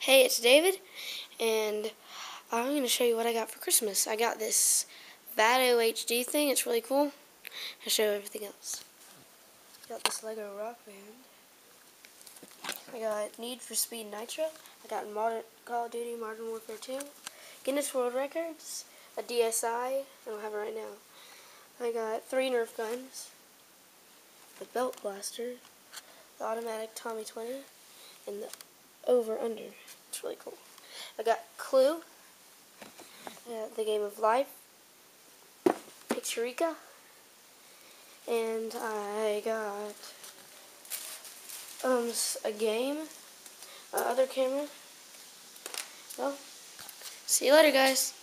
Hey, it's David, and I'm going to show you what I got for Christmas. I got this Vado HD thing. It's really cool. I'll show you everything else. Got this Lego Rock Band. I got Need for Speed Nitro. I got Modern, Call of Duty Modern Warfare 2. Guinness World Records. A DSI. I don't have it right now. I got three Nerf guns. The Belt Blaster. The automatic Tommy 20. And the over under. It's really cool. I got Clue, uh, the game of life, Pictureka, and I got um a game, uh, other camera. Well, see you later, guys.